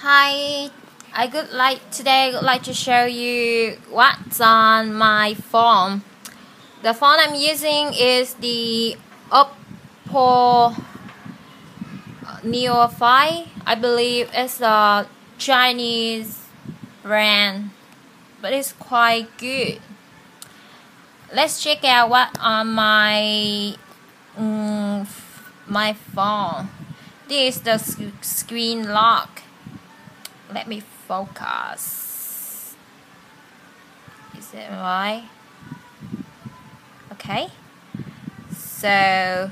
Hi, I would like today I would like to show you what's on my phone. The phone I'm using is the Oppo Neo 5. I believe it's a Chinese brand, but it's quite good. Let's check out what on my um, my phone. This is the screen lock let me focus. Is it right okay. So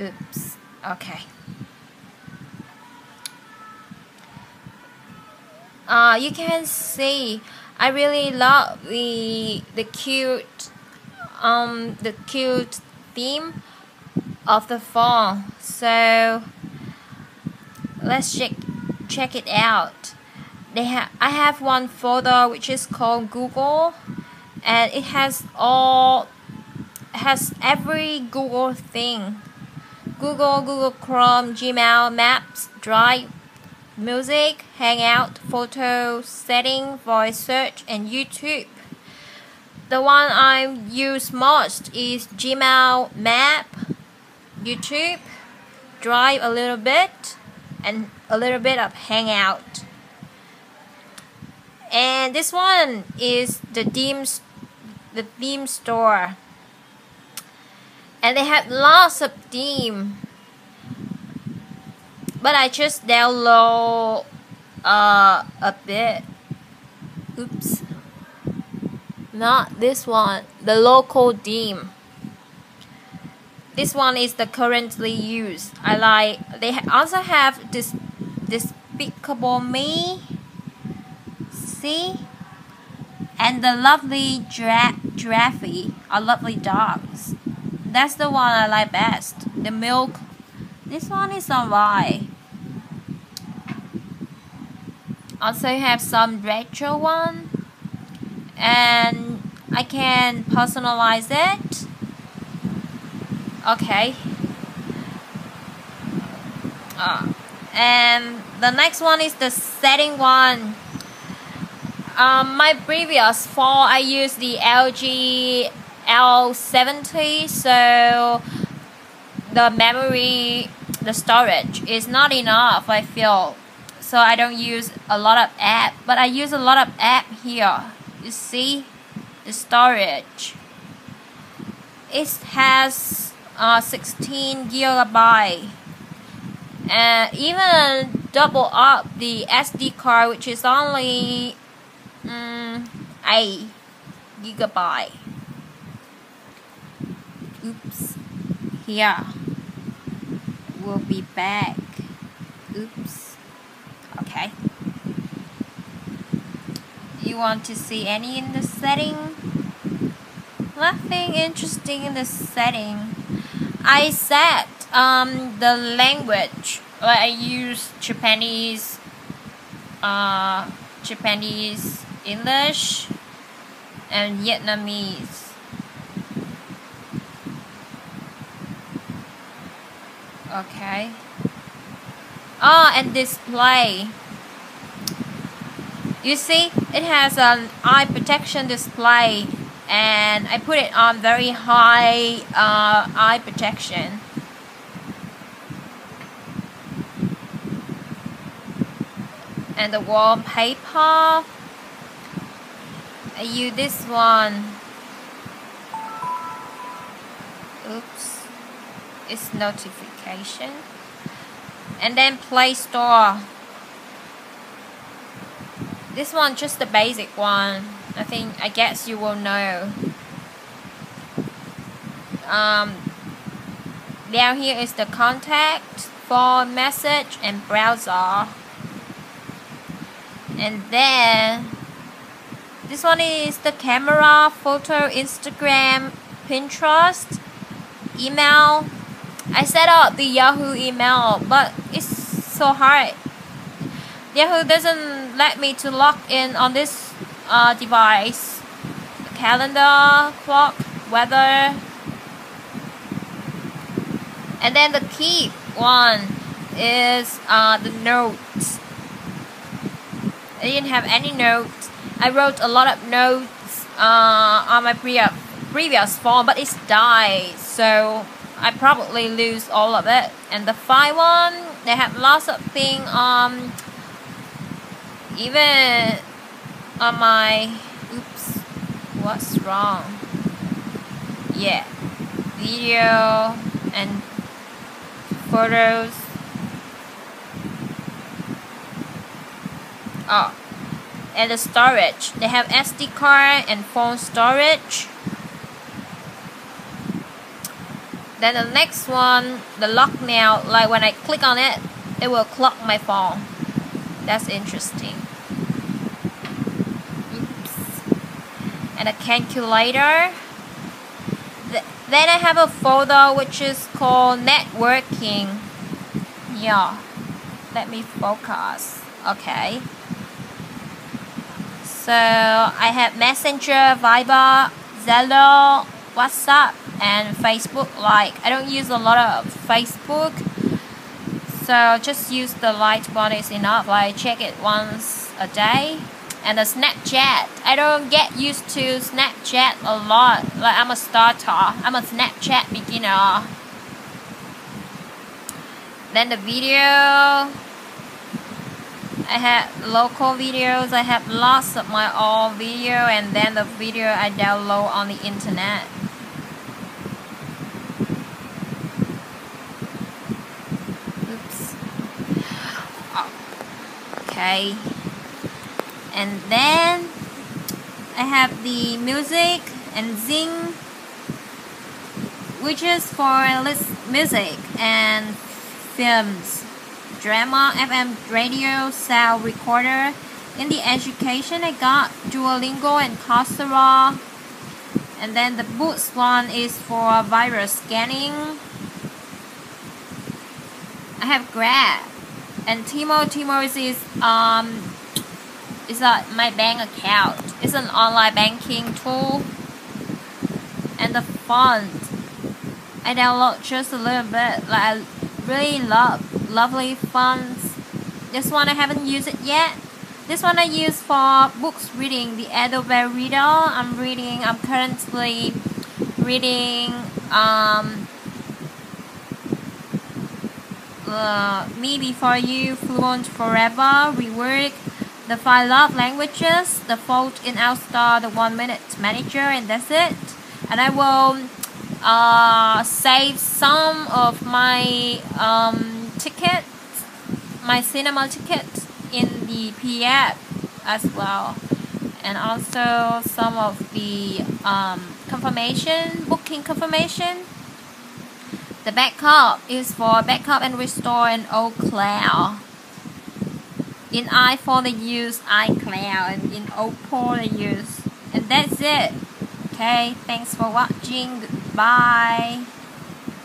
oops. Okay. Uh, you can see I really love the the cute um the cute theme of the fall. So let's check check it out. They have I have one folder which is called Google and it has all has every Google thing. Google, Google Chrome, Gmail, Maps, Drive, Music, Hangout, Photo, Setting, Voice Search, and YouTube. The one I use most is Gmail, Map, YouTube, Drive a little bit, and a little bit of hangout. And this one is the theme, the theme store. And they have lots of theme. But I just download uh, a bit. Oops. Not this one, the local theme this one is the currently used. I like. They also have this Despicable Me. See, and the lovely giraffe or lovely dogs. That's the one I like best. The milk. This one is alright. Also have some retro one, and I can personalize it okay. Uh, and the next one is the setting one. Um, my previous phone I used the LG L70 so the memory the storage is not enough I feel. So I don't use a lot of app but I use a lot of app here. You see? The storage. It has uh, 16 gigabyte. And even double up the SD card which is only um, 8 gigabyte. Oops. Here we'll be back. Oops. Okay. You want to see any in the setting? Nothing interesting in the setting I said um, the language. Like I use Japanese, uh, Japanese, English, and Vietnamese. Okay. Oh, and display. You see, it has an eye protection display and I put it on very high uh, eye protection. And the wallpaper, I use this one. Oops, it's notification. And then Play Store. This one just the basic one. I think I guess you will know. Um, down here is the contact, phone, message, and browser. And then this one is the camera, photo, Instagram, Pinterest, email. I set up the Yahoo email, but it's so hard. Yahoo doesn't let me to log in on this uh, device calendar, clock, weather, and then the key one is uh, the notes. I didn't have any notes. I wrote a lot of notes uh, on my previous previous phone, but it's died, so I probably lose all of it. And the five one, they have lots of things. Um, even on my oops, what's wrong? Yeah, video and photos. Oh, and the storage. They have SD card and phone storage. Then the next one, the lock now, like when I click on it, it will clock my phone. That's interesting. And a calculator. Then I have a folder which is called networking. Yeah. Let me focus. Okay. So I have Messenger, Viber, Zello, WhatsApp, and Facebook. Like I don't use a lot of Facebook, so just use the light one is enough. Like check it once a day and the Snapchat. I don't get used to Snapchat a lot. Like I'm a starter. I'm a Snapchat beginner. Then the video. I have local videos. I have lots of my own video and then the video I download on the internet. Oops. Oh. Okay and then I have the music and zing which is for music and films. Drama FM radio sound recorder. In the education I got Duolingo and Coursera. And then the boots one is for virus scanning. I have Grab. And Timo Timo is um it's a, my bank account. It's an online banking tool. And the font, I download just a little bit. Like I really love lovely fonts. This one I haven't used it yet. This one I use for books reading, the Adobe Reader. I'm reading, I'm currently reading um, uh, Me Before You, Fluent Forever, Rework, the five love languages, the fold in Outstar, the one minute manager, and that's it. And I will uh, save some of my um, tickets, my cinema tickets in the PDF as well. And also some of the um, confirmation, booking confirmation. The backup is for backup and restore in cloud. In iPhone they use iCloud and in Oppo they use and that's it. Okay, thanks for watching. Goodbye.